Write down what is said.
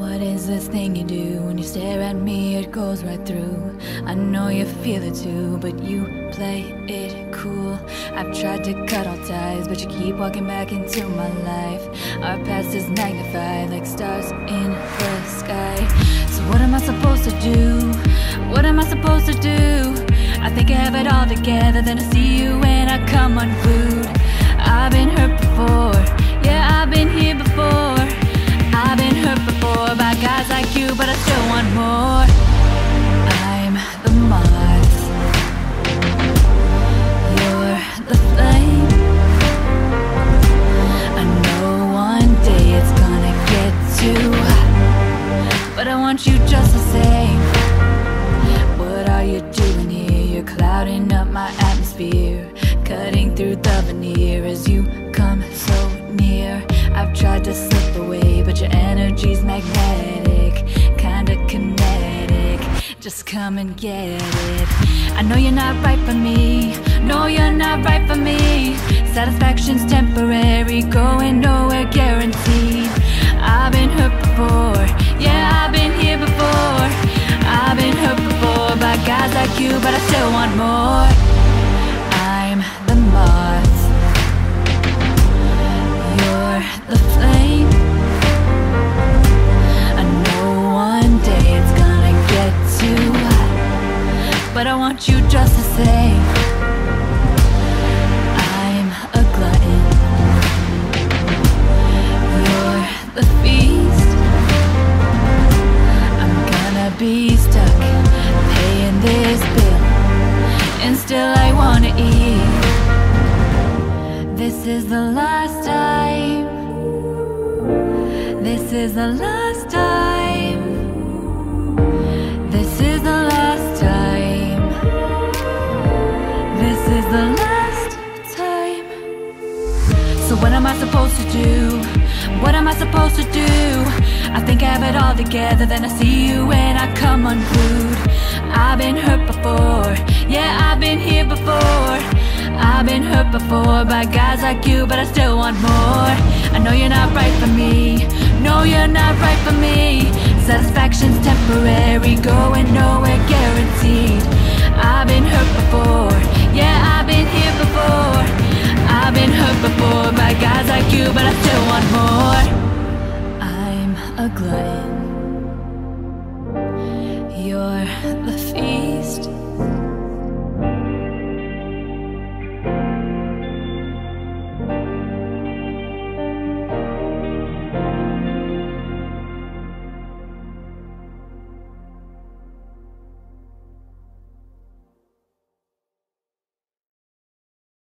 What is this thing you do? When you stare at me, it goes right through. I know you feel it too, but you play it cool. I've tried to cut all ties, but you keep walking back into my life. Our past is magnified like stars in the sky. So, what am I supposed to do? What am I supposed to do? I think I have it all together, then I see you and I come unglued. I've been hurt before, yeah, I've been here before. Want you just the same. What are you doing here? You're clouding up my atmosphere, cutting through the veneer as you come so near. I've tried to slip away, but your energy's magnetic, kinda kinetic. Just come and get it. I know you're not right for me. No, you're not right for me. Satisfaction's temporary, going want more. I'm the moth. You're the flame. I know one day it's gonna get hot, but I want you just the same. This is the last time. This is the last time. This is the last time. This is the last time. So what am I supposed to do? What am I supposed to do? I think I have it all together, then I see you and I come unglued. I've been hurt I've been hurt before by guys like you, but I still want more. I know you're not right for me. No, you're not right for me. Satisfaction's temporary, going nowhere guaranteed. I've been hurt before. Yeah, I've been here before. I've been hurt before by guys like you, but I still want more. I'm a glutton. You're the fiend.